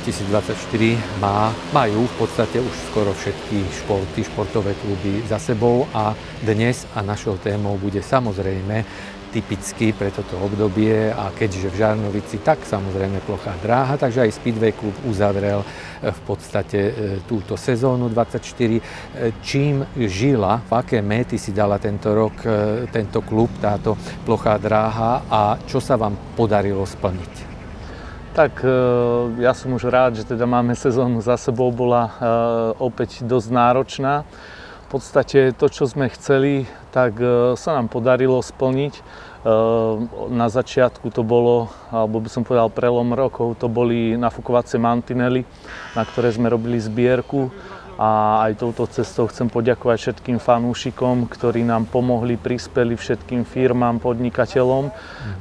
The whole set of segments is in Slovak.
Sezónu 2024 má, majú v podstate už skoro všetky športy, športové kluby za sebou a dnes a našou témou bude samozrejme typicky pre toto obdobie a keďže v Žarnovici tak samozrejme plochá dráha, takže aj Speedway klub uzavrel eh, v podstate eh, túto sezónu 24. Eh, čím žila, v aké méty si dala tento rok tento klub, táto plochá dráha a čo sa vám podarilo splniť? Tak ja som už rád, že teda máme sezónu za sebou, bola opäť dosť náročná. V podstate to, čo sme chceli, tak e, sa nám podarilo splniť. E, na začiatku to bolo, alebo by som povedal prelom rokov, to boli nafukovacie mantinely, na ktoré sme robili zbierku a aj touto cestou chcem poďakovať všetkým fanúšikom, ktorí nám pomohli, prispeli všetkým firmám, podnikateľom,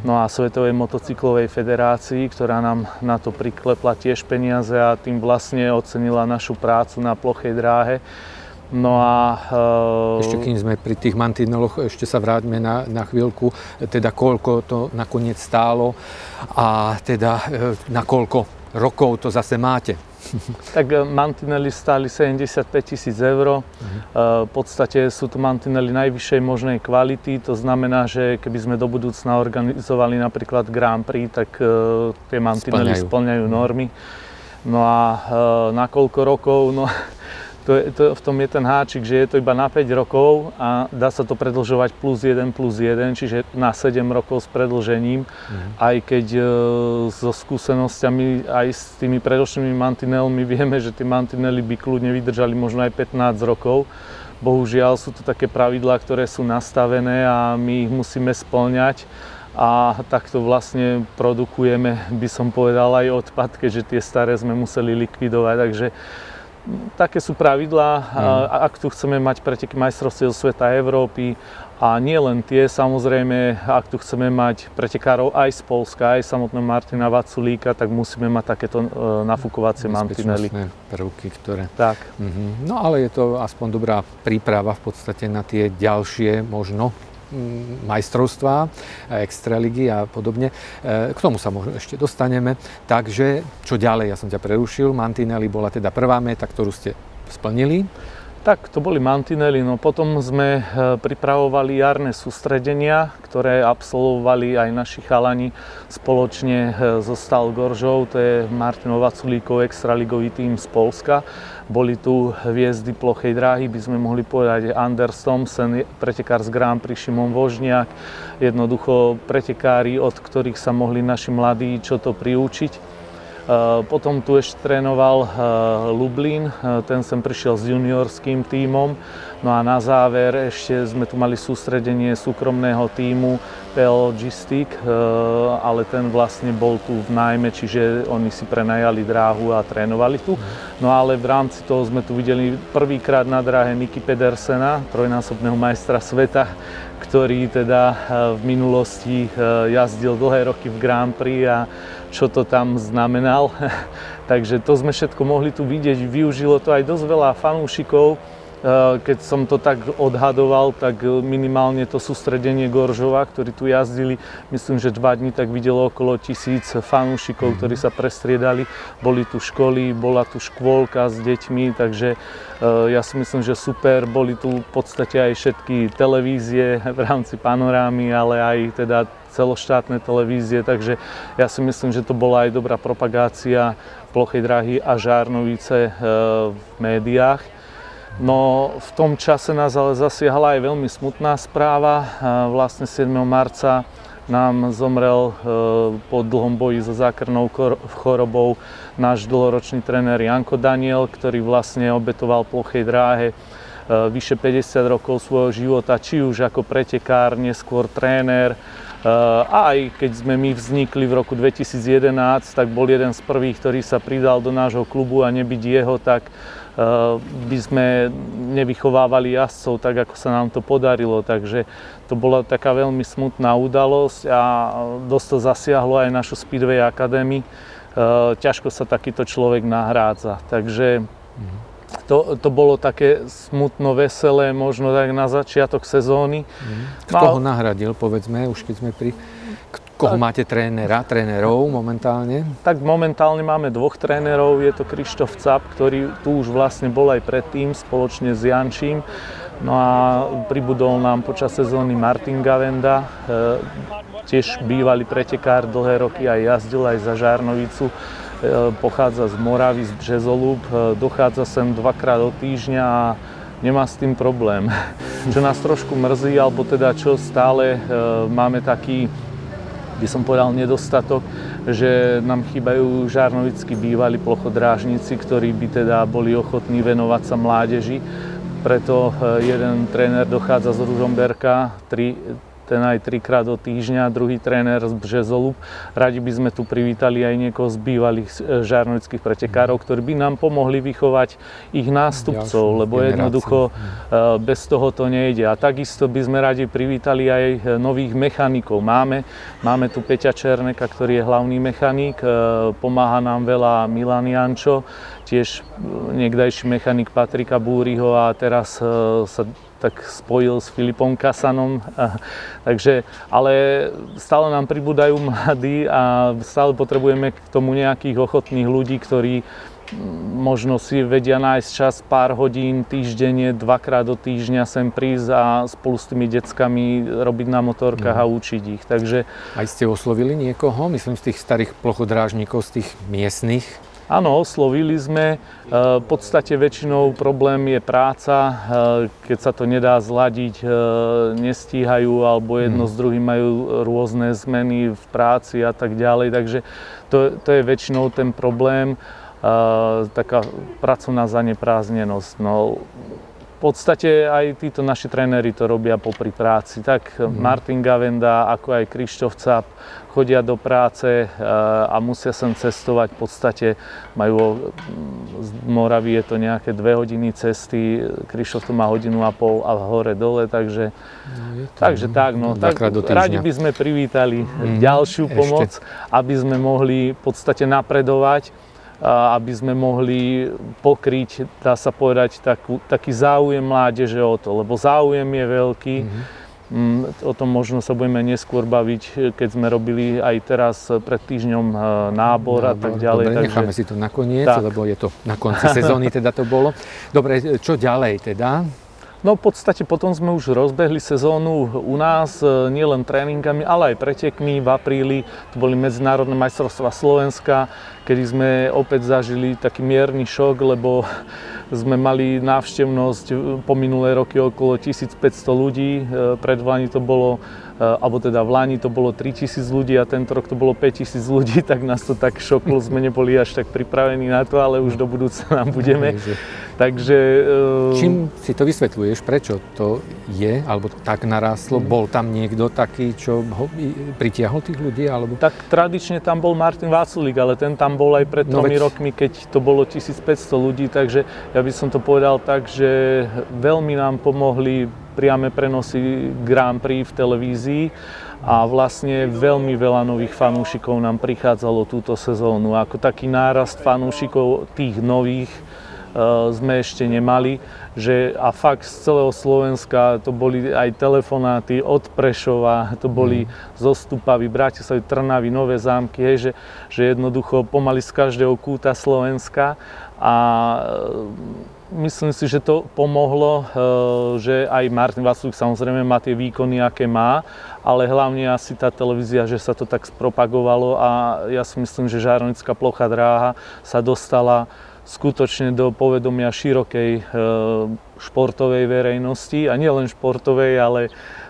no a Svetovej motocyklovej federácii, ktorá nám na to priklepla tiež peniaze a tým vlastne ocenila našu prácu na plochej dráhe. No a... Uh... Ešte kým sme pri tých mantineloch, ešte sa vráťme na, na chvíľku, teda koľko to nakoniec stálo a teda uh, na koľko rokov to zase máte. Tak e, mantinely stáli 75 tisíc eur. Uh-huh. V podstate sú to mantinely najvyššej možnej kvality. To znamená, že keby sme do budúcna organizovali napríklad Grand Prix, tak tie mantinely splňajú, splňajú normy. No a na koľko rokov? No, to je, to, v tom je ten háčik, že je to iba na 5 rokov a dá sa to predlžovať plus 1 plus 1, čiže na 7 rokov s predlžením, mm. aj keď e, so skúsenosťami aj s tými predošlými mantinelmi vieme, že tie mantinely by kľudne vydržali možno aj 15 rokov. Bohužiaľ sú to také pravidlá, ktoré sú nastavené a my ich musíme splňať a takto vlastne produkujeme, by som povedal, aj odpad, keďže tie staré sme museli likvidovať, takže také sú pravidlá, mm. ak tu chceme mať preteky majstrovstiev sveta Európy a nie len tie, samozrejme, ak tu chceme mať pretekárov aj z Polska, aj samotného Martina Vaculíka, tak musíme mať takéto uh, nafúkovacie mantinely. prvky, ktoré... Tak. Mm-hmm. No ale je to aspoň dobrá príprava v podstate na tie ďalšie možno majstrovstvá, extraligy a podobne. E, k tomu sa možno ešte dostaneme. Takže, čo ďalej? Ja som ťa prerušil. Mantinelli bola teda prvá meta, ktorú ste splnili. Tak, to boli mantinely, no potom sme e, pripravovali jarné sústredenia, ktoré absolvovali aj naši chalani spoločne e, so Stal Goržou, to je Martinov Vaculíkov extraligový tým z Polska. Boli tu hviezdy plochej dráhy, by sme mohli povedať Anders Thompson, pretekár z Grand Prix Šimon Vožniak, jednoducho pretekári, od ktorých sa mohli naši mladí čo to priučiť. Eh, potom tu ešte trénoval eh, Lublin, eh, ten sem prišiel s juniorským tímom. No a na záver ešte sme tu mali sústredenie súkromného tímu Logistic, ale ten vlastne bol tu v nájme, čiže oni si prenajali dráhu a trénovali tu. No ale v rámci toho sme tu videli prvýkrát na dráhe Niky Pedersena, trojnásobného majstra sveta, ktorý teda v minulosti jazdil dlhé roky v Grand Prix a čo to tam znamenal. Takže to sme všetko mohli tu vidieť. Využilo to aj dosť veľa fanúšikov. Eh, keď som to tak odhadoval, tak minimálne to sústredenie Goržova, ktorí tu jazdili, myslím, že dva dní tak videlo okolo tisíc fanúšikov, ktorí sa prestriedali. Boli tu školy, bola tu škôlka s deťmi, takže eh, ja si myslím, že super. Boli tu v podstate aj všetky televízie v rámci panorámy, ale aj teda celoštátne televízie, takže ja si myslím, že to bola aj dobrá propagácia plochej dráhy a Žárnovice e, v médiách. No v tom čase nás ale zasiahla aj veľmi smutná správa. E, vlastne 7. marca nám zomrel e, po dlhom boji so zákrnou chorobou náš dlhoročný tréner Janko Daniel, ktorý vlastne obetoval plochej dráhe vyše 50 rokov svojho života, či už ako pretekár, neskôr tréner, a aj keď sme my vznikli v roku 2011, tak bol jeden z prvých, ktorý sa pridal do nášho klubu a nebyť jeho, tak e, by sme nevychovávali jazdcov tak, ako sa nám to podarilo. Takže to bola taká veľmi smutná udalosť a dosť to zasiahlo aj našu Speedway Academy. E, ťažko sa takýto človek nahrádza. Takže mhm to, to bolo také smutno, veselé, možno tak na začiatok sezóny. Mm. Kto Mal... ho nahradil, povedzme, už keď sme pri... Koho tak, máte trénera, trénerov momentálne? Tak momentálne máme dvoch trénerov, je to Krištof Cap, ktorý tu už vlastne bol aj predtým spoločne s Jančím. No a pribudol nám počas sezóny Martin Gavenda, e, tiež bývalý pretekár dlhé roky aj jazdil aj za Žárnovicu. E, pochádza z Moravy, z Březolúb, e, dochádza sem dvakrát do týždňa a nemá s tým problém. Čo nás trošku mrzí, alebo teda čo stále máme taký by som povedal, nedostatok, že nám chýbajú žárnovickí bývalí plochodrážnici, ktorí by teda boli ochotní venovať sa mládeži. Preto jeden tréner dochádza z Ružomberka, tri, ten aj trikrát do týždňa, druhý tréner z Březolub. Radi by sme tu privítali aj niekoho z bývalých e, žarnovických pretekárov, ktorí by nám pomohli vychovať ich nástupcov, Ďalšiu lebo generáciu. jednoducho e, bez toho to nejde. A takisto by sme radi privítali aj e, nových mechanikov. Máme, máme tu Peťa Černeka, ktorý je hlavný mechanik, pomáha nám veľa Milan Jančo, tiež niekdajší mechanik Patrika Búriho a teraz sa tak spojil s Filipom Kasanom. takže, ale stále nám pribúdajú mladí a stále potrebujeme k tomu nejakých ochotných ľudí, ktorí možno si vedia nájsť čas pár hodín týždenne, dvakrát do týždňa sem prísť a spolu s tými deckami robiť na motorkách mm. a učiť ich. Takže... Aj ste oslovili niekoho, myslím z tých starých plochodrážnikov, z tých miestnych? Áno, oslovili sme. E, v podstate väčšinou problém je práca. E, keď sa to nedá zladiť, e, nestíhajú alebo jedno mm. s druhým majú rôzne zmeny v práci a tak ďalej. Takže to, to je väčšinou ten problém. Taká pracovná zaneprázdnenosť. No, podstate aj títo naši tréneri to robia popri práci. Tak mm. Martin Gavenda, ako aj Krištof Cap chodia do práce eh, a musia sem cestovať. V podstate majú z Moravy je to nejaké dve hodiny cesty, Krištof to má hodinu a pol a hore dole, takže, no, to, takže no, tak, no, tak radi by sme privítali mm, ďalšiu pomoc, ešte. aby sme mohli v podstate napredovať aby sme mohli pokryť, dá sa povedať, takú, taký záujem mládeže o to, lebo záujem je veľký. Mm-hmm. O tom možno sa budeme neskôr baviť, keď sme robili aj teraz pred týždňom e, nábor, nábor a tak ďalej. Dobre, takže... necháme si to nakoniec, tak. lebo je to na konci sezóny teda to bolo. Dobre, čo ďalej teda? No v podstate potom sme už rozbehli sezónu u nás, e, nielen tréningami, ale aj pretekmi. V apríli to boli medzinárodné majstrovstvá Slovenska, kedy sme opäť zažili taký mierny šok, lebo sme mali návštevnosť po minulé roky okolo 1500 ľudí. E, pred to bolo, e, alebo teda v Lani to bolo 3000 ľudí a tento rok to bolo 5000 ľudí, tak nás to tak šoklo, sme neboli až tak pripravení na to, ale už do budúca nám budeme. Takže... Uh... Čím si to vysvetľuješ? Prečo to je, alebo tak naráslo? Mm. Bol tam niekto taký, čo ho pritiahol tých ľudí? Alebo... Tak tradične tam bol Martin Váculík, ale ten tam bol aj pred no tromi veď... rokmi, keď to bolo 1500 ľudí, takže ja by som to povedal tak, že veľmi nám pomohli priame prenosy Grand Prix v televízii a vlastne veľmi veľa nových fanúšikov nám prichádzalo túto sezónu. Ako taký nárast fanúšikov tých nových Eh, sme ešte nemali. Že, a fakt z celého Slovenska to boli aj telefonáty od Prešova, to boli mm. zo Stupavy, Bratislavy, Trnavy, Nové zámky, hej, že, že jednoducho pomaly z každého kúta Slovenska a eh, myslím si, že to pomohlo, eh, že aj Martin Vasulík samozrejme má tie výkony, aké má, ale hlavne asi tá televízia, že sa to tak spropagovalo a ja si myslím, že Žárnická plocha dráha sa dostala skutočne do povedomia širokej e, športovej verejnosti a nielen športovej, ale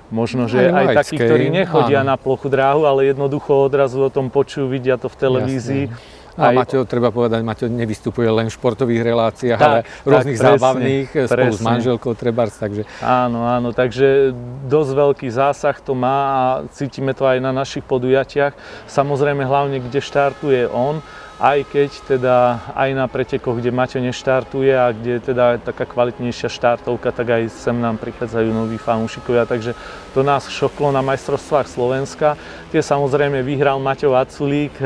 možno, že aj, aj takí, ktorí nechodia áno. na plochu dráhu, ale jednoducho odrazu o tom počujú, vidia to v televízii. Jasne. A aj... Maťo, treba povedať, Maťo nevystupuje len v športových reláciách, tak, ale tak, rôznych presne, zábavných, presne. spolu s manželkou trebárs, takže... Áno, áno, takže dosť veľký zásah to má a cítime to aj na našich podujatiach. Samozrejme hlavne, kde štartuje on, aj keď teda aj na pretekoch, kde Maťo neštartuje a kde teda taká kvalitnejšia štartovka, tak aj sem nám prichádzajú noví fanúšikovia, takže to nás šoklo na majstrovstvách Slovenska. Tie samozrejme vyhral Maťo Vaculík, e,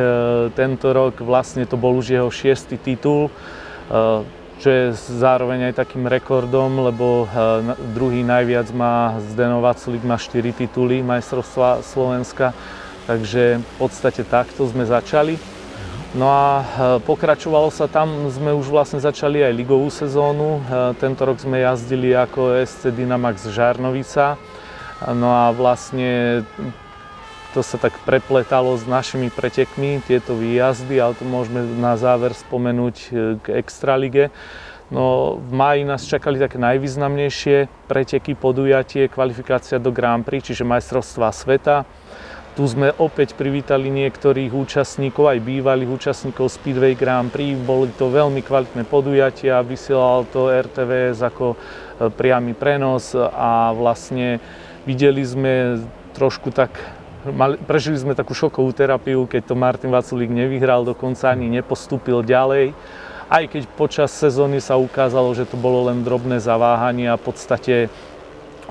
tento rok vlastne to bol už jeho šiestý titul, e, čo je zároveň aj takým rekordom, lebo e, druhý najviac má Zdeno Vaculík, má 4 tituly majstrovstva Slovenska Takže v podstate takto sme začali. No a e, pokračovalo sa tam, sme už vlastne začali aj ligovú sezónu. E, tento rok sme jazdili ako SC Dynamax Žarnovica. No a vlastne to sa tak prepletalo s našimi pretekmi, tieto výjazdy, ale to môžeme na záver spomenúť e, k Extralige. No, v máji nás čakali také najvýznamnejšie preteky, podujatie, kvalifikácia do Grand Prix, čiže majstrovstvá sveta. Tu sme opäť privítali niektorých účastníkov, aj bývalých účastníkov Speedway Grand Prix. Boli to veľmi kvalitné podujatia, vysielal to RTVS ako e, priamy prenos a vlastne videli sme trošku tak prežili sme takú šokovú terapiu, keď to Martin Vaculík nevyhral, dokonca ani nepostúpil ďalej aj keď počas sezóny sa ukázalo, že to bolo len drobné zaváhanie a v podstate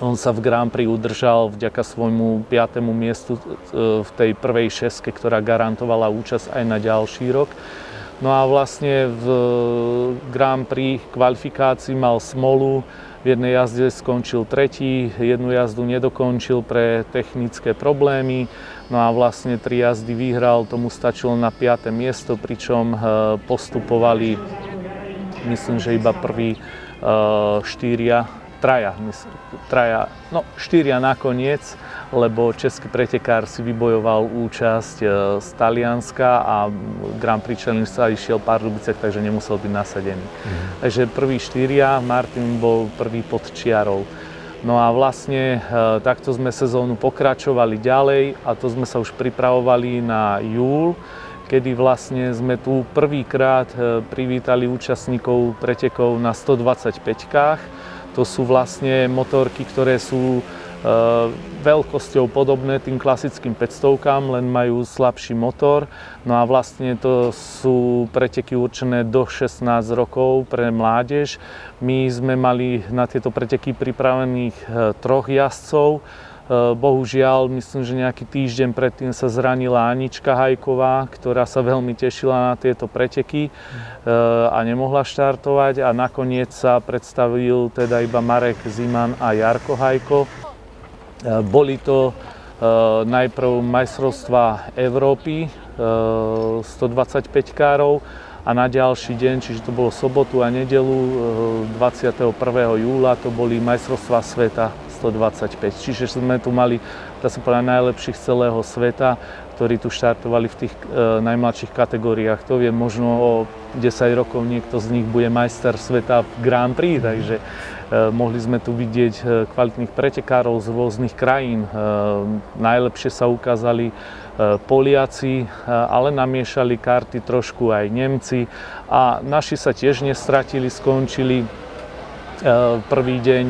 on sa v Grand Prix udržal vďaka svojmu 5. miestu e, v tej prvej šeske, ktorá garantovala účasť aj na ďalší rok. No a vlastne v Grand Prix kvalifikácii mal smolu, v jednej jazde skončil tretí, jednu jazdu nedokončil pre technické problémy. No a vlastne tri jazdy vyhral, tomu stačilo na 5. miesto, pričom eh, postupovali, myslím, že iba prví eh, štyria, traja, traja, no štyria nakoniec, lebo český pretekár si vybojoval účasť eh, z Talianska a Grand Prix Challenge sa išiel pár Dubicek, takže nemusel byť nasadený. Mm. Takže prví štyria, Martin bol prvý pod čiarou. No a vlastne e, takto sme sezónu pokračovali ďalej a to sme sa už pripravovali na júl, kedy vlastne sme tu prvýkrát e, privítali účastníkov pretekov na 125-kách. To sú vlastne motorky, ktoré sú Eh, veľkosťou podobné tým klasickým 500 len majú slabší motor. No a vlastne to sú preteky určené do 16 rokov pre mládež. My sme mali na tieto preteky pripravených eh, troch jazdcov. Eh, bohužiaľ, myslím, že nejaký týždeň predtým sa zranila Anička Hajková, ktorá sa veľmi tešila na tieto preteky a nemohla štartovať a nakoniec sa predstavil teda iba Marek Ziman a Jarko Hajko. Eh, boli to eh, najprv majstrovstva Európy, 125 eh, károv a na ďalší deň, čiže to bolo sobotu a nedelu 21. júla, to boli majstrovstva sveta 125. Čiže sme tu mali, dá sa povedať, najlepších celého sveta, ktorí tu štartovali v tých e, najmladších kategóriách. To vie, možno o 10 rokov niekto z nich bude majster sveta v Grand Prix, takže Eh, mohli sme tu vidieť eh, kvalitných pretekárov z rôznych krajín. Eh, najlepšie sa ukázali Poliaci, ale namiešali karty trošku aj Nemci a naši sa tiež nestratili, skončili prvý deň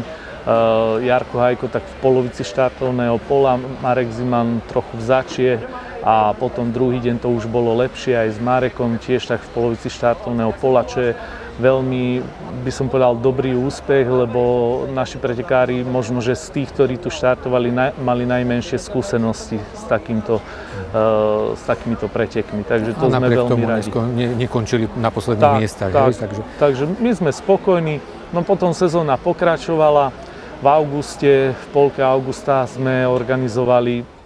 Jarko Hajko tak v polovici štartovného pola, Marek Ziman trochu v začie a potom druhý deň to už bolo lepšie aj s Marekom tiež tak v polovici štartovného pola, čo je veľmi, by som povedal, dobrý úspech, lebo naši pretekári možno, že z tých, ktorí tu štartovali, mali najmenšie skúsenosti s, takýmto, uh, s takýmito pretekmi. Takže to A sme veľmi tomu radi. Ne, nekončili na posledných tak, miestach. Tak, takže... takže my sme spokojní. No potom sezóna pokračovala. V auguste, v polke augusta sme organizovali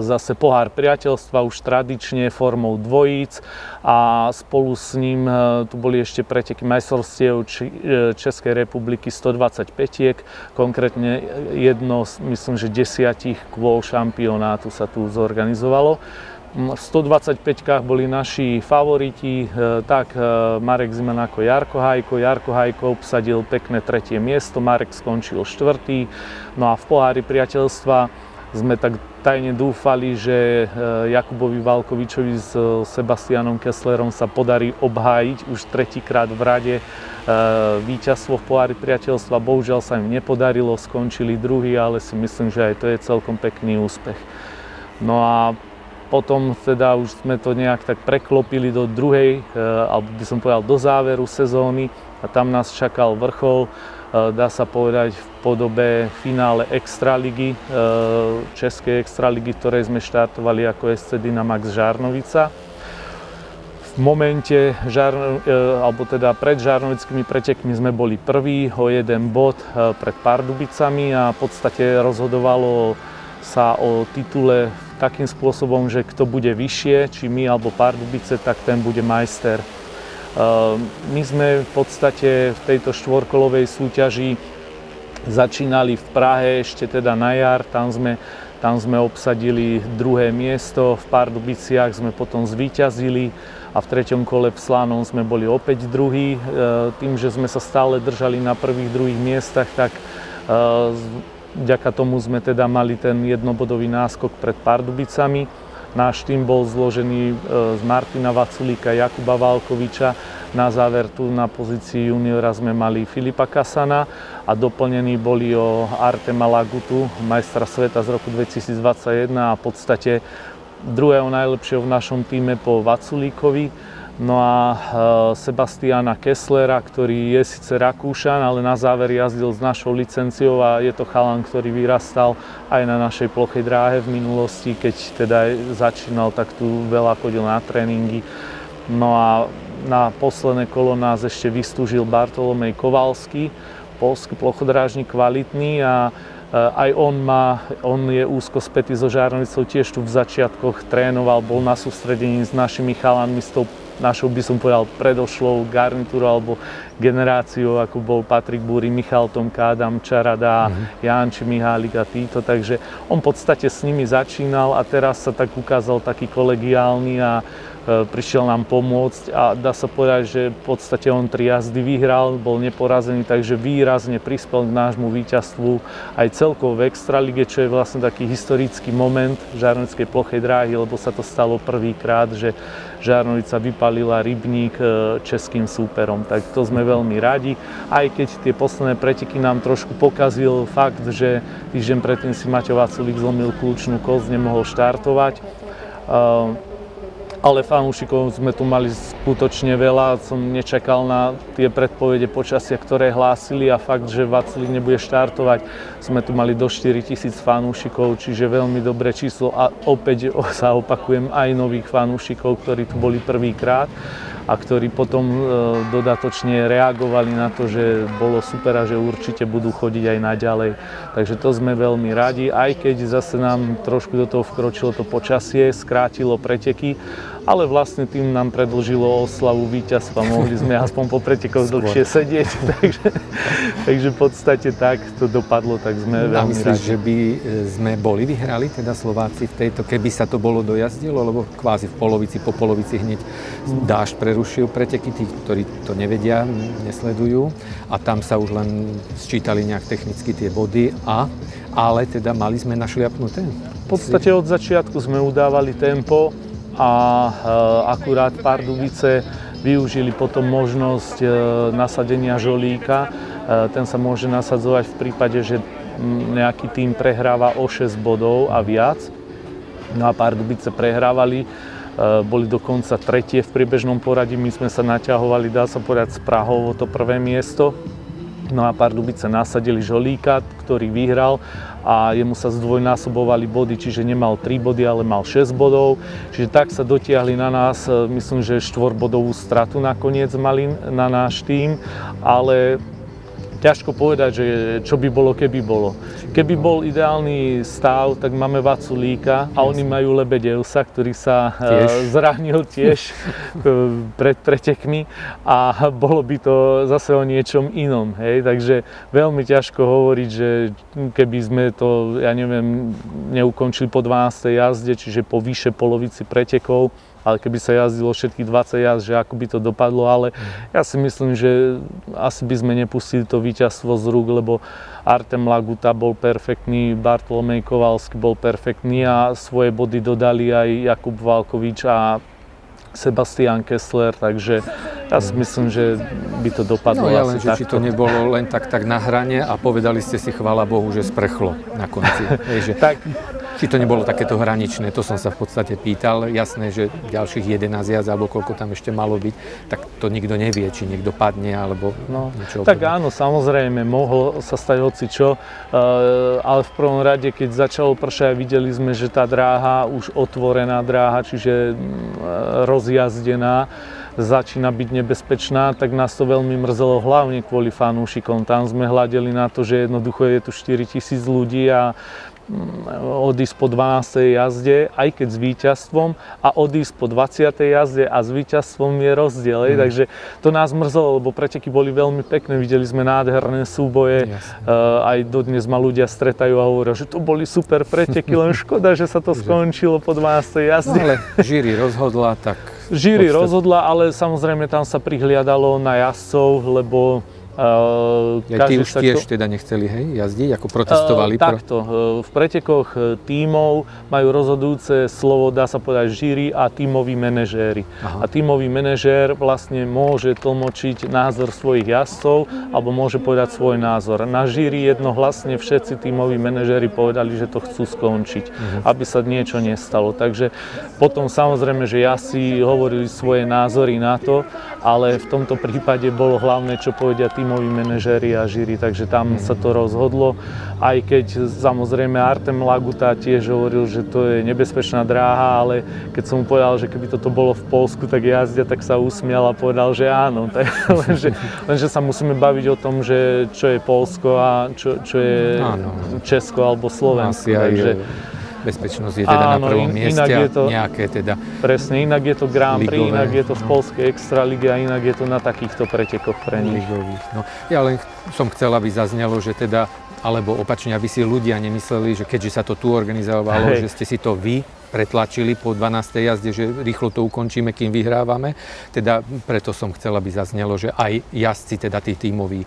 zase pohár priateľstva už tradične formou dvojíc a spolu s ním e, tu boli ešte preteky majstrovstiev e, Českej republiky 125 konkrétne jedno, myslím, že desiatich kvôl šampionátu sa tu zorganizovalo. V 125-kách boli naši favoriti, tak Marek Ziman ako Jarko Hajko. Jarko Hajko obsadil pekné tretie miesto, Marek skončil štvrtý. No a v pohári priateľstva sme tak tajne dúfali, že eh, Jakubovi Valkovičovi s Sebastianom Kesslerom sa podarí obhájiť už tretíkrát v rade eh, víťazstvo v pohári priateľstva. Bohužiaľ sa im nepodarilo, skončili druhý, ale si myslím, že aj to je celkom pekný úspech. No a potom teda už sme to nejak tak preklopili do druhej, eh, alebo by som povedal do záveru sezóny a tam nás čakal vrchol dá sa povedať v podobe finále Extraligy, e, Českej Extraligy, ktorej sme štartovali ako SC Dynamax Žarnovica. V momente, žar, e, alebo teda pred žarnovickými pretekmi sme boli prví o jeden bod e, pred Pardubicami a v podstate rozhodovalo sa o titule takým spôsobom, že kto bude vyššie, či my alebo Pardubice, tak ten bude majster. My sme v podstate v tejto štvorkolovej súťaži začínali v Prahe ešte teda na jar, tam sme, tam sme obsadili druhé miesto, v Pardubiciach sme potom zvíťazili a v treťom kole v Slánom sme boli opäť druhý. Tým, že sme sa stále držali na prvých, druhých miestach, tak vďaka tomu sme teda mali ten jednobodový náskok pred Pardubicami. Náš tým bol zložený e, z Martina Vaculíka, Jakuba Válkoviča. Na záver tu na pozícii juniora sme mali Filipa Kasana a doplnení boli o Artema Lagutu, majstra sveta z roku 2021 a v podstate druhého najlepšieho v našom týme po Vaculíkovi No a e, Sebastiana Kesslera, ktorý je síce Rakúšan, ale na záver jazdil s našou licenciou a je to chalan, ktorý vyrastal aj na našej plochej dráhe v minulosti, keď teda začínal, tak tu veľa chodil na tréningy. No a na posledné kolo nás ešte vystúžil Bartolomej Kovalský, polský plochodrážnik kvalitný a e, aj on, má, on je úzko spätý so Žárnovicou, tiež tu v začiatkoch trénoval, bol na sústredení s našimi chalanmi, s tou našou by som povedal predošlou garnitúrou alebo generáciou, ako bol Patrik Búry, Michal Tomka, Adam Čarada, mm-hmm. Janči Mihálik a títo, takže on v podstate s nimi začínal a teraz sa tak ukázal taký kolegiálny a prišiel nám pomôcť a dá sa povedať, že v podstate on tri jazdy vyhral, bol neporazený, takže výrazne prispel k nášmu víťazstvu aj celkovo v Extralige, čo je vlastne taký historický moment Žarnovickej plochej dráhy, lebo sa to stalo prvýkrát, že Žarnovica vypalila rybník e, českým súperom, tak to sme veľmi radi. Aj keď tie posledné preteky nám trošku pokazil fakt, že týždeň predtým si Maťo Vaculík zlomil kľúčnú kost, nemohol štartovať. Ale fanúšikov sme tu mali skutočne veľa. Som nečakal na tie predpovede počasia, ktoré hlásili a fakt, že Vaclík nebude štartovať. Sme tu mali do 4 tisíc fanúšikov, čiže veľmi dobré číslo a opäť sa opakujem aj nových fanúšikov, ktorí tu boli prvýkrát a ktorí potom e, dodatočne reagovali na to, že bolo super a že určite budú chodiť aj naďalej. Takže to sme veľmi radi, aj keď zase nám trošku do toho vkročilo to počasie, skrátilo preteky, ale vlastne tým nám predlžilo oslavu víťazstva. Mohli sme aspoň po pretekoch dlhšie sedieť, takže, takže v podstate tak to dopadlo, tak sme veľmi A myslíš, radi. že by e, sme boli vyhrali, teda Slováci v tejto, keby sa to bolo dojazdilo, lebo kvázi v polovici, po polovici hneď dáš prerušil preteky, tí, ktorí to nevedia, nesledujú a tam sa už len sčítali nejak technicky tie body a ale teda mali sme našliapnuté. V podstate od začiatku sme udávali tempo, a e, akurát Pardubice využili potom možnosť e, nasadenia žolíka. E, ten sa môže nasadzovať v prípade, že nejaký tým prehráva o 6 bodov a viac. No a Pardubice prehrávali, boli dokonca tretie v priebežnom poradí, my sme sa naťahovali, dá sa povedať, s Prahou o to prvé miesto. No a Pardubice nasadili Žolíka, ktorý vyhral a jemu sa zdvojnásobovali body, čiže nemal 3 body, ale mal 6 bodov. Čiže tak sa dotiahli na nás, e, myslím, že 4-bodovú stratu nakoniec mali na náš tým, ale ťažko povedať, že čo by bolo, keby bolo. Keby bol ideálny stav, tak máme Vaculíka a oni majú Lebedevsa, ktorý sa e, tiež. zranil tiež e, pred pretekmi a bolo by to zase o niečom inom. Hej? Takže veľmi ťažko hovoriť, že keby sme to, ja neviem, neukončili po 12. jazde, čiže po vyše polovici pretekov, ale keby sa jazdilo všetkých 20 jazd, že ako by to dopadlo, ale ja si myslím, že asi by sme nepustili to víťazstvo z rúk, lebo Artem Laguta bol perfektný, Bartolomej Kovalský bol perfektný a svoje body dodali aj Jakub Valkovič a Sebastian Kessler, takže ja si myslím, že by to dopadlo no, ja len, že či to nebolo len tak, tak na hrane a povedali ste si, chvála Bohu, že sprchlo na konci. že... tak, či to nebolo takéto hraničné, to som sa v podstate pýtal. Jasné, že ďalších 11 jazd, alebo koľko tam ešte malo byť, tak to nikto nevie, či niekto padne, alebo no, niečo. Tak áno, samozrejme, mohlo sa stať hoci čo, uh, ale v prvom rade, keď začalo pršať, videli sme, že tá dráha, už otvorená dráha, čiže uh, rozjazdená, začína byť nebezpečná, tak nás to veľmi mrzelo hlavne kvôli fanúšikom. Tam sme hľadeli na to, že jednoducho je tu 4 tisíc ľudí a Mm, odísť po 12. jazde, aj keď s víťazstvom a odísť po 20. jazde a s víťazstvom je rozdiel. Mm. Takže to nás mrzelo, lebo preteky boli veľmi pekné, videli sme nádherné súboje, uh, aj dodnes ma ľudia stretajú a hovoria, že to boli super preteky, len škoda, že sa to skončilo po 12. jazde. No ale žíri rozhodla, tak... Žíri rozhodla, ale samozrejme tam sa prihliadalo na jazdcov, lebo Uh, ja, ty už tiež to... teda nechceli hej, jazdiť, ako protestovali? Uh, takto, uh, v pretekoch tímov majú rozhodujúce slovo, dá sa povedať, žíry a tímoví manažéri. Aha. A tímový manažér vlastne môže tlmočiť názor svojich jazdcov alebo môže povedať svoj názor. Na žíri jednohlasne všetci tímoví manažéri povedali, že to chcú skončiť, uh-huh. aby sa niečo nestalo. Takže potom samozrejme, že jazdci hovorili svoje názory na to, ale v tomto prípade bolo hlavné, čo povedia tí tímoví manažéri a žíri, takže tam sa to rozhodlo. Aj keď samozrejme Artem Laguta tiež hovoril, že to je nebezpečná dráha, ale keď som mu povedal, že keby toto bolo v Polsku, tak jazdia, tak sa usmial a povedal, že áno. Tak, lenže, lenže sa musíme baviť o tom, že čo je Polsko a čo, čo je áno. Česko alebo Slovensko. Asi takže, bezpečnosť je teda Áno, na prvom mieste inak je to, nejaké teda Presne, inak je to Grand Prix, ligové, inak je to v no. Polskej Extralíge a inak je to na takýchto pretekoch pre nich. Ligových, no. Ja len som chcel, aby zaznelo, že teda alebo opačne, aby si ľudia nemysleli, že keďže sa to tu organizovalo, Hej. že ste si to vy pretlačili po 12. jazde, že rýchlo to ukončíme, kým vyhrávame. Teda preto som chcel, aby zaznelo, že aj jazdci, teda tí tímoví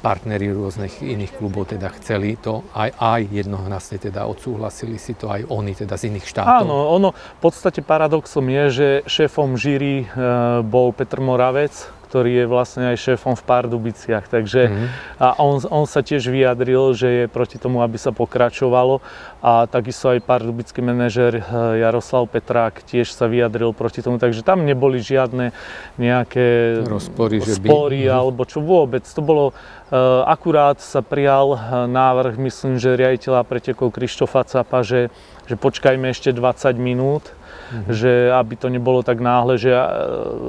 partneri rôznych iných klubov teda chceli to, aj, aj jednohlasne teda odsúhlasili si to aj oni teda z iných štátov. Áno, ono v podstate paradoxom je, že šéfom žíry e, bol Petr Moravec, ktorý je vlastne aj šéfom v Pardubiciach. Takže mm-hmm. a on, on sa tiež vyjadril, že je proti tomu, aby sa pokračovalo a takisto aj pardubický manažer eh, Jaroslav Petrák tiež sa vyjadril proti tomu, takže tam neboli žiadne nejaké rozpory, spory by... Mhm. alebo čo vôbec. To bolo uh, akurát sa prijal eh, návrh, myslím, že riaditeľa pretekov Krištofa Capa, že, že počkajme ešte 20 minút, mm-hmm. že aby to nebolo tak náhle, že e,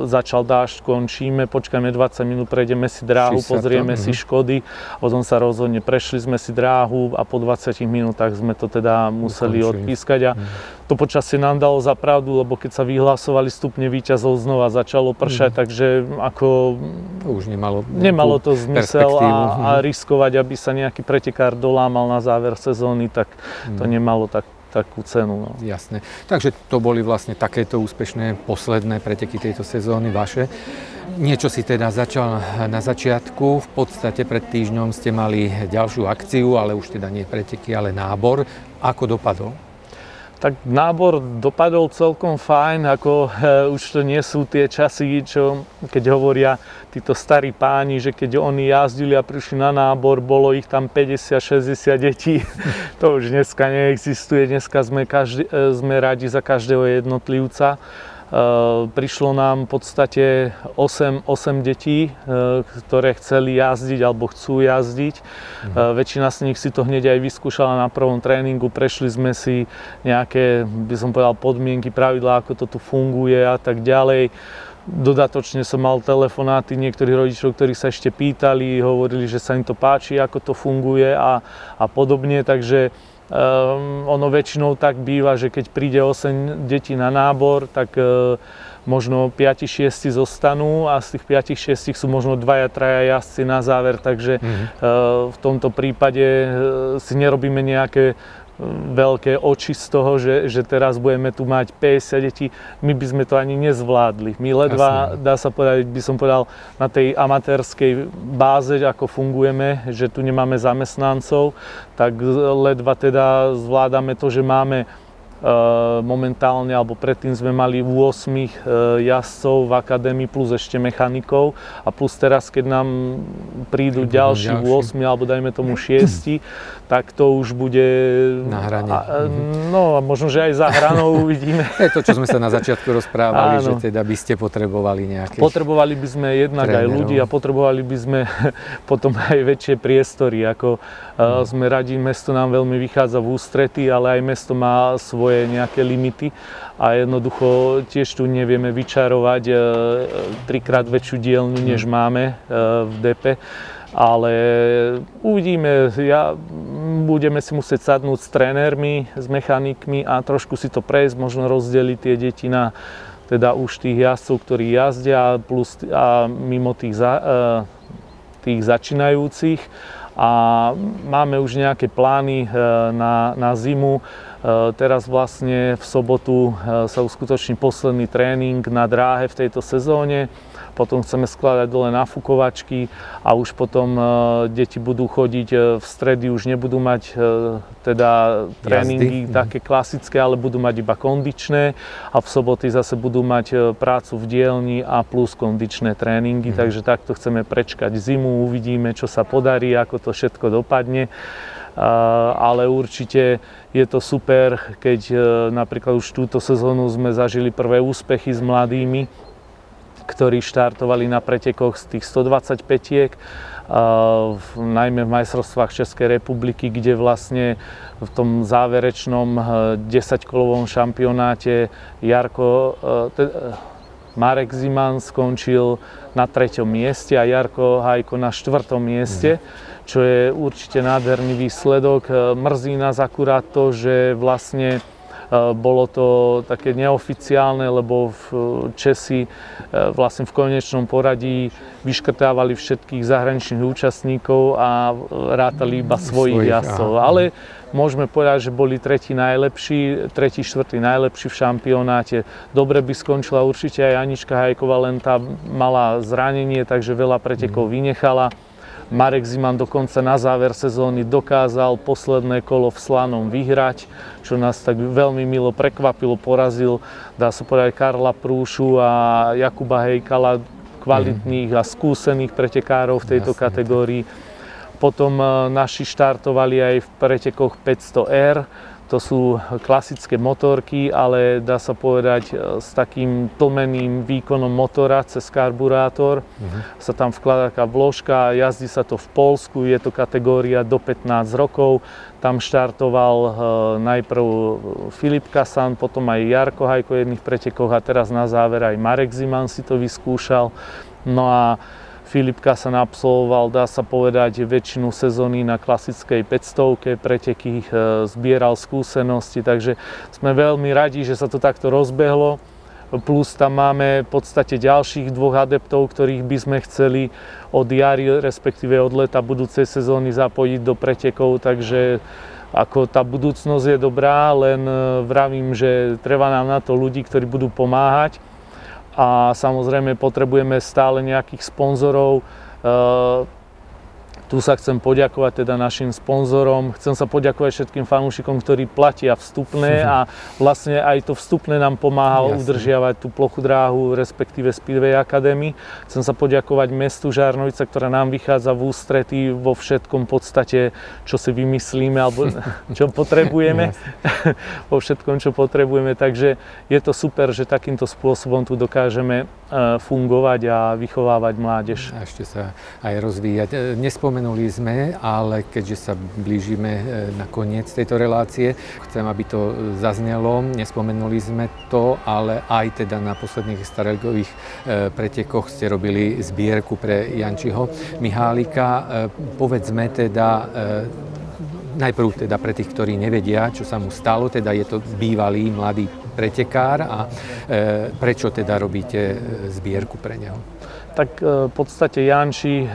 začal dážď, končíme, počkajme 20 minút, prejdeme si dráhu, pozrieme to, si mm-hmm. škody, potom sa rozhodne, prešli sme si dráhu a po 20 minútach sme to teda museli Ukončili. odpískať a mm-hmm. to počasie nám dalo za pravdu, lebo keď sa vyhlasovali stupne výťazov znova začalo pršať, mm-hmm. takže ako to už nemalo, nemalo to zmysel a, a mhm. riskovať, aby sa nejaký pretekár dolámal na záver sezóny, tak to mm. nemalo tak takú cenu. No. Jasné. Takže to boli vlastne takéto úspešné posledné preteky tejto sezóny vaše. Niečo si teda začal na začiatku. V podstate pred týždňom ste mali ďalšiu akciu, ale už teda nie preteky, ale nábor. Ako dopadol? Tak nábor dopadol celkom fajn, ako už to nie sú tie časy, čo keď hovoria títo starí páni, že keď oni jazdili a prišli na nábor, bolo ich tam 50-60 detí. to už dneska neexistuje, dneska sme, každý, e, sme radi za každého jednotlivca. Eh, prišlo nám v podstate 8, 8 detí, eh, ktoré chceli jazdiť alebo chcú jazdiť. Mhm. Väčšina z nich si to hneď aj vyskúšala na prvom tréningu. Prešli sme si nejaké, by som povedal, podmienky, pravidlá, ako to tu funguje a tak ďalej. Dodatočne som mal telefonáty niektorých rodičov, ktorí sa ešte pýtali, hovorili, že sa im to páči, ako to funguje a, a podobne. Takže Um, ono väčšinou tak býva, že keď príde 8 detí na nábor, tak uh, možno 5-6 zostanú a z tých 5-6 sú možno dvaja, traja jazdci na záver, takže mm-hmm. uh, v tomto prípade uh, si nerobíme nejaké veľké oči z toho, že, že teraz budeme tu mať 50 detí. My by sme to ani nezvládli. My ledva, Jasne. dá sa povedať, by som povedal, na tej amatérskej báze, ako fungujeme, že tu nemáme zamestnancov, tak ledva teda zvládame to, že máme momentálne, alebo predtým sme mali 8 eh, jazdcov v akadémii plus ešte mechanikov a plus teraz, keď nám prídu ďalší, ďalší 8 alebo dajme tomu 6, tak to už bude... Na hrane. A, mhm. no a možno, že aj za hranou uvidíme. je to, čo sme sa na začiatku rozprávali, Áno. že teda by ste potrebovali nejaké... Potrebovali by sme jednak trénerov. aj ľudí a potrebovali by sme potom aj väčšie priestory. Ako hmm. sme radi, mesto nám veľmi vychádza v ústrety, ale aj mesto má svoj svoje nejaké limity a jednoducho tiež tu nevieme vyčarovať e, trikrát väčšiu dielňu, než mhm. máme e, v DP ale uvidíme, ja, budeme si musieť sadnúť s trénermi, s mechanikmi a trošku si to prejsť, možno rozdeliť tie deti na teda už tých jazdcov, ktorí jazdia, plus a mimo tých, za, e, tých začínajúcich. A máme už nejaké plány na, na zimu. E, teraz vlastne v sobotu sa uskutoční posledný tréning na dráhe v tejto sezóne potom chceme skladať dole nafukovačky a už potom e, deti budú chodiť e, v stredy, už nebudú mať e, teda tréningy Jazdy. také klasické, ale budú mať iba kondičné a v soboty zase budú mať prácu v dielni a plus kondičné tréningy, mm. takže takto chceme prečkať zimu, uvidíme, čo sa podarí, ako to všetko dopadne. Ale určite je to super, keď napríklad už túto sezónu sme zažili prvé úspechy s mladými, ktorí štartovali na pretekoch z tých 125 najmä v majstrovstvách Českej republiky, kde vlastne v tom záverečnom 10-kolovom šampionáte Jarko, Marek Ziman skončil na treťom mieste a Jarko Hajko na štvrtom mieste, čo je určite nádherný výsledok. Mrzí nás akurát to, že vlastne E, bolo to také neoficiálne, lebo v Česi e, vlastne v konečnom poradí vyškrtávali všetkých zahraničných účastníkov a rátali iba svojich, svojich jazdcov. Ale môžeme povedať, že boli tretí najlepší, tretí, štvrtý najlepší v šampionáte. Dobre by skončila určite aj Anička Hajková, len tá mala zranenie, takže veľa pretekov mhm. vynechala. Marek Ziman dokonca na záver sezóny dokázal posledné kolo v Slanom vyhrať, čo nás tak veľmi milo prekvapilo, porazil, dá sa povedať, Karla Prúšu a Jakuba Hejkala, kvalitných a skúsených pretekárov v tejto Jasne. kategórii. Potom e, naši štartovali aj v pretekoch 500R, to sú klasické motorky, ale dá sa povedať e, s takým tlmeným výkonom motora cez karburátor. Uh-huh. Sa tam vkladá taká vložka, jazdí sa to v Polsku, je to kategória do 15 rokov. Tam štartoval uh, najprv Filip Kasan, potom aj Jarko Hajko v jedných pretekoch a teraz na záver aj Marek Ziman si to vyskúšal. No a Filipka sa absolvoval, dá sa povedať, väčšinu sezóny na klasickej 500 preteky, e, zbieral skúsenosti, takže sme veľmi radi, že sa to takto rozbehlo. Plus tam máme v podstate ďalších dvoch adeptov, ktorých by sme chceli od jary, respektíve od leta budúcej sezóny zapojiť do pretekov, takže ako tá budúcnosť je dobrá, len e, vravím, že treba nám na to ľudí, ktorí budú pomáhať a samozrejme potrebujeme stále nejakých sponzorov. Tu sa chcem poďakovať teda našim sponzorom, chcem sa poďakovať všetkým fanúšikom, ktorí platia vstupné a vlastne aj to vstupné nám pomáha Jasne. udržiavať tú plochu dráhu, respektíve Speedway Academy. Chcem sa poďakovať mestu Žarnovica, ktorá nám vychádza v ústretí vo všetkom podstate, čo si vymyslíme alebo čo potrebujeme. vo všetkom, čo potrebujeme. Takže je to super, že takýmto spôsobom tu dokážeme e, fungovať a vychovávať mládež. A ešte sa aj rozvíjať. E, nespom- nespomenuli sme, ale keďže sa blížime e, na koniec tejto relácie, chcem, aby to zaznelo. Nespomenuli sme to, ale aj teda na posledných starelgových e, pretekoch ste robili zbierku pre Jančiho Mihálika. E, povedzme teda najprv teda pre tých, ktorí nevedia, čo sa mu stalo, teda je to bývalý mladý pretekár a e, prečo teda robíte zbierku pre neho? Tak e, v podstate Janči e,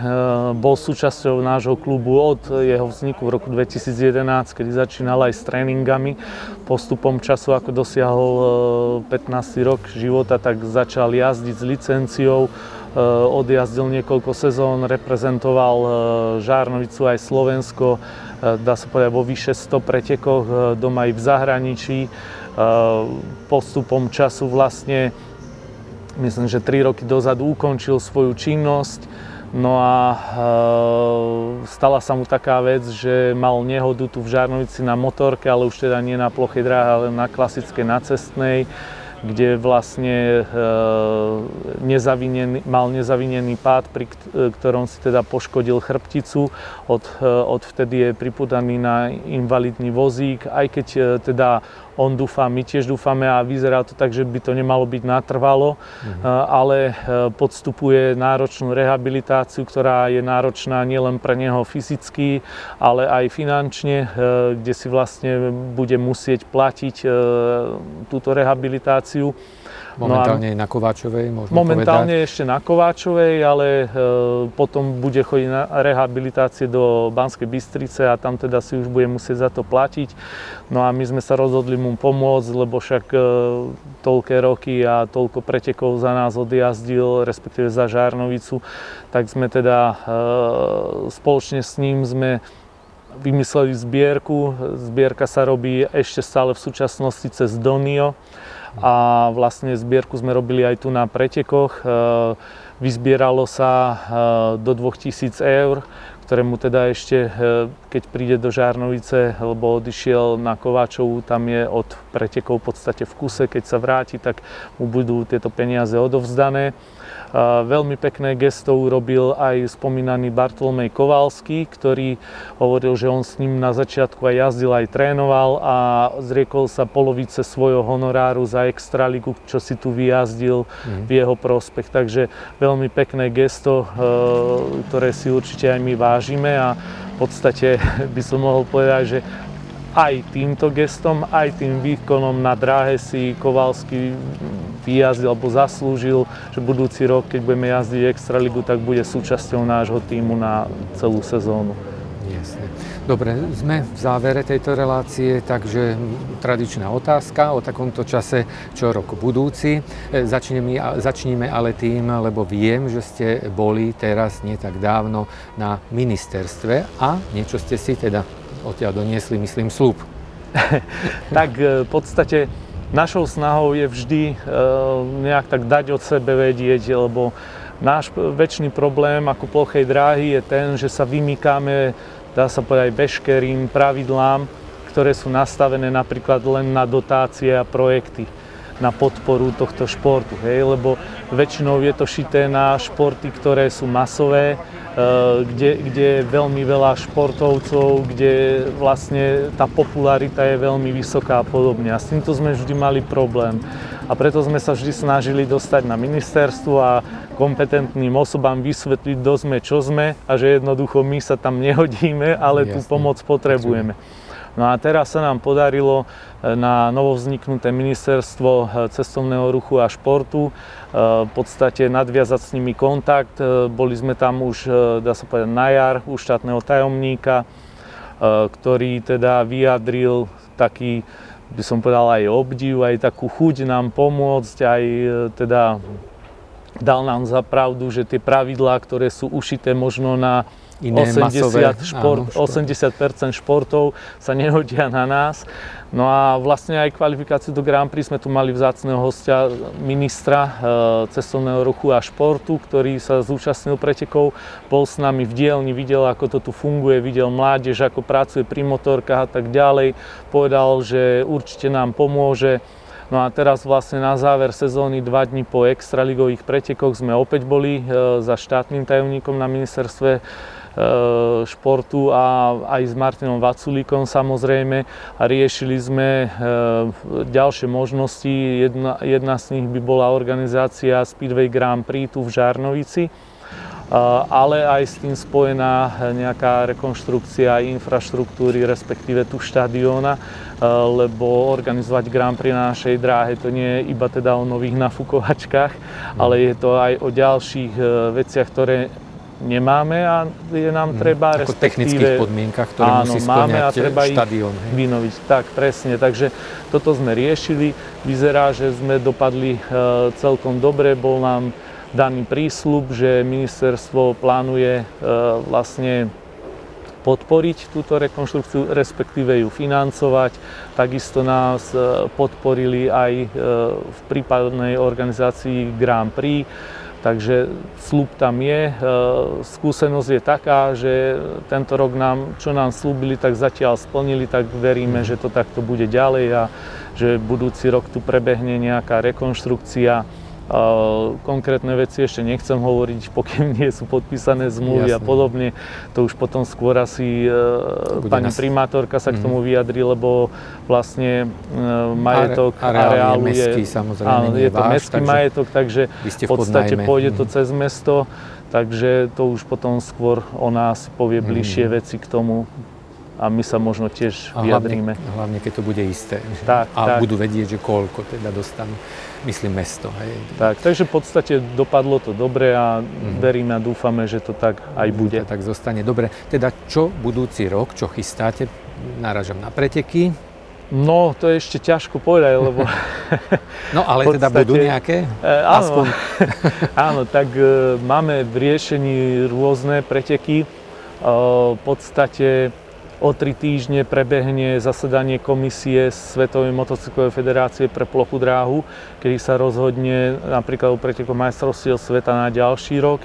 bol súčasťou nášho klubu od jeho vzniku v roku 2011, kedy začínal aj s tréningami. Postupom času, ako dosiahol 15. E, rok života, tak začal jazdiť s licenciou, odjazdil niekoľko sezón, reprezentoval Žárnovicu aj Slovensko, dá sa povedať vo vyše 100 pretekoch doma aj v zahraničí. Postupom času vlastne myslím, že 3 roky dozadu ukončil svoju činnosť. No a e, stala sa mu taká vec, že mal nehodu tu v Žarnovici na motorke, ale už teda nie na plochej dráhe, ale na klasickej, na cestnej kde vlastne nezavinený, mal nezavinený pád, pri ktorom si teda poškodil chrbticu. Od, od vtedy je priputaný na invalidný vozík, aj keď teda on dúfa, my tiež dúfame a vyzerá to tak, že by to nemalo byť natrvalo, mhm. ale e, podstupuje náročnú rehabilitáciu, ktorá je náročná nielen pre neho fyzicky, ale aj finančne, e, kde si vlastne bude musieť platiť túto rehabilitáciu. Momentálne no na Kováčovej, môžeme Momentálne povedať. ešte na Kováčovej, ale e, potom bude chodiť na rehabilitácie do Banskej Bystrice a tam teda si už bude musieť za to platiť. No a my sme sa rozhodli mu pomôcť, lebo však e, toľké roky a toľko pretekov za nás odjazdil, respektíve za Žárnovicu, tak sme teda e, spoločne s ním sme vymysleli zbierku. Zbierka sa robí ešte stále v súčasnosti cez Donio a vlastne zbierku sme robili aj tu na pretekoch. E, vyzbieralo sa e, do 2000 eur, ktoré mu teda ešte, e, keď príde do Žárnovice, lebo odišiel na Kováčovú, tam je od pretekov v podstate v kuse, keď sa vráti, tak mu budú tieto peniaze odovzdané. Veľmi pekné gesto urobil aj spomínaný Bartolomej Kovalský, ktorý hovoril, že on s ním na začiatku aj jazdil, aj trénoval a zriekol sa polovice svojho honoráru za extraligu, čo si tu vyjazdil mm. v jeho prospech. Takže veľmi pekné gesto, e, ktoré si určite aj my vážime a v podstate by som mohol povedať, že aj týmto gestom, aj tým výkonom na dráhe si Kovalský vyjazdil alebo zaslúžil, že budúci rok, keď budeme jazdiť Extraligu, tak bude súčasťou nášho týmu na celú sezónu. Jasne. Dobre, sme v závere tejto relácie, takže tradičná otázka o takomto čase, čo rok budúci. Začneme, začneme ale tým, lebo viem, že ste boli teraz nie tak dávno na ministerstve a niečo ste si teda odtiaľ doniesli, myslím, slúb. tak e, v podstate našou snahou je vždy e, nejak tak dať od sebe vedieť, lebo náš väčší problém ako plochej dráhy je ten, že sa vymýkame, dá sa povedať, veškerým pravidlám, ktoré sú nastavené napríklad len na dotácie a projekty na podporu tohto športu, hej, lebo väčšinou je to šité na športy, ktoré sú masové, Eh, kde, kde je veľmi veľa športovcov, kde vlastne tá popularita je veľmi vysoká a podobne. A s týmto sme vždy mali problém. A preto sme sa vždy snažili dostať na ministerstvo a kompetentným osobám vysvetliť, kto sme, čo sme a že jednoducho my sa tam nehodíme, ale Jasne. tú pomoc potrebujeme. No a teraz sa nám podarilo e, na novovzniknuté ministerstvo e, cestovného ruchu a športu e, v podstate nadviazať s nimi kontakt. Boli sme tam už, dá sa povedať, na jar u štátneho tajomníka, ktorý teda vyjadril taký, by som povedal, aj obdiv, aj takú chuť nám pomôcť, aj teda dal nám za pravdu, že tie pravidlá, ktoré sú ušité možno na iné 80, masové, šport, áno, šport. 80% športov sa nehodia na nás. No a vlastne aj kvalifikáciu do Grand Prix sme tu mali vzácného hostia ministra e, cestovného ruchu a športu, ktorý sa zúčastnil pretekov, bol s nami v dielni, videl, ako to tu funguje, videl mládež, ako pracuje pri motorkách a tak ďalej. Povedal, že určite nám pomôže. No a teraz vlastne na záver sezóny, dva dní po extraligových pretekoch sme opäť boli e, za štátnym tajomníkom na ministerstve športu a aj s Martinom Vaculíkom samozrejme. A riešili sme e, ďalšie možnosti. Jedna, jedna z nich by bola organizácia Speedway Grand Prix tu v Žarnovici, e, ale aj s tým spojená nejaká rekonštrukcia infraštruktúry, respektíve tu štadióna, lebo organizovať Grand Prix na našej dráhe to nie je iba teda o nových nafukovačkách, ale je to aj o ďalších veciach, ktoré nemáme a je nám hmm. treba Ako technických podmienkach, ktoré áno, musí máme a treba štadión. Ich vynoviť. Tak, presne. Takže toto sme riešili. Vyzerá, že sme dopadli e, celkom dobre. Bol nám daný prísľub, že ministerstvo plánuje e, vlastne podporiť túto rekonštrukciu, respektíve ju financovať. Takisto nás e, podporili aj v prípadnej organizácii Grand Prix Takže slúb tam je. E, skúsenosť je taká, že tento rok nám, čo nám slúbili, tak zatiaľ splnili, tak veríme, že to takto bude ďalej a že budúci rok tu prebehne nejaká rekonštrukcia Konkrétne veci ešte nechcem hovoriť, pokým nie sú podpísané zmluvy Jasne. a podobne. To už potom skôr asi e, pani nás... primátorka sa k mhm. tomu vyjadri, lebo vlastne e, majetok Are, areálu je, mestský, samozrejme, áno, je to váš, mestský takže majetok, takže v podstate podnajme. pôjde to mhm. cez mesto, takže to už potom skôr o nás povie bližšie mm. veci k tomu, a my sa možno tiež a vyjadríme. Hlavne, hlavne keď to bude isté. Tak, a tak. budú vedieť, že koľko teda dostanú, myslím, mesto. Hej. Tak, takže v podstate dopadlo to dobre a mm-hmm. veríme a dúfame, že to tak aj bude. tak zostane. Dobre, teda čo budúci rok, čo chystáte? Náražam na preteky. No, to je ešte ťažko povedať, lebo... No, ale podstate, teda budú nejaké? E, áno, Aspoň. áno, tak e, máme v riešení rôzne preteky. E, v podstate O tri týždne prebehne zasedanie komisie Svetovej motocyklovej federácie pre plochu dráhu, kedy sa rozhodne napríklad o preteku majstrovstiev sveta na ďalší rok.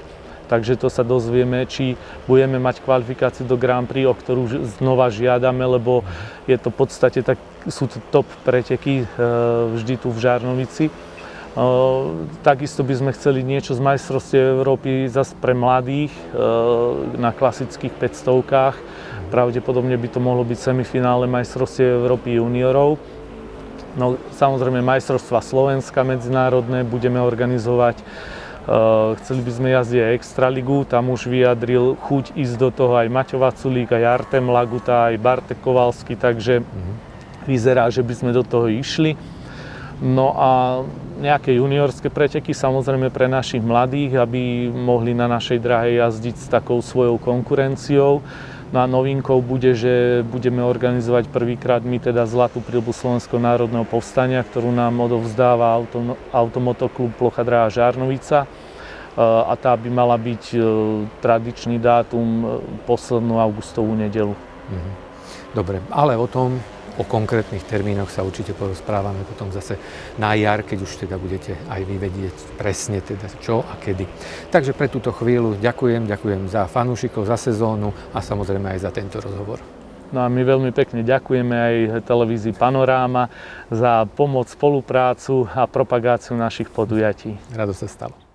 Takže to sa dozvieme, či budeme mať kvalifikáciu do Grand Prix, o ktorú znova žiadame, lebo je to v podstate tak, sú to top preteky e, vždy tu v Žarnovici. E, takisto by sme chceli niečo z majstrovstiev Európy zase pre mladých e, na klasických 500 Pravdepodobne by to mohlo byť semifinále majstrovstiev Európy juniorov. No, samozrejme majstrovstva Slovenska medzinárodné budeme organizovať. Uh, chceli by sme jazdiť aj Extraligu, tam už vyjadril chuť ísť do toho aj Maťo Vaculík, aj Artem Laguta, aj Bartek Kovalsky, takže mm-hmm. vyzerá, že by sme do toho išli. No a nejaké juniorské preteky samozrejme pre našich mladých, aby mohli na našej drahe jazdiť s takou svojou konkurenciou. No a novinkou bude, že budeme organizovať prvýkrát my teda Zlatú prílbu Slovenského národného povstania, ktorú nám odovzdáva auto, Automotoklub Plocha Dráha Žárnovica e, a tá by mala byť e, tradičný dátum e, poslednú augustovú nedelu. Mhm. Dobre, ale o tom O konkrétnych termínoch sa určite porozprávame potom zase na jar, keď už teda budete aj vy vedieť presne teda čo a kedy. Takže pre túto chvíľu ďakujem, ďakujem za fanúšikov, za sezónu a samozrejme aj za tento rozhovor. No a my veľmi pekne ďakujeme aj televízii Panoráma za pomoc, spoluprácu a propagáciu našich podujatí. Rado sa stalo.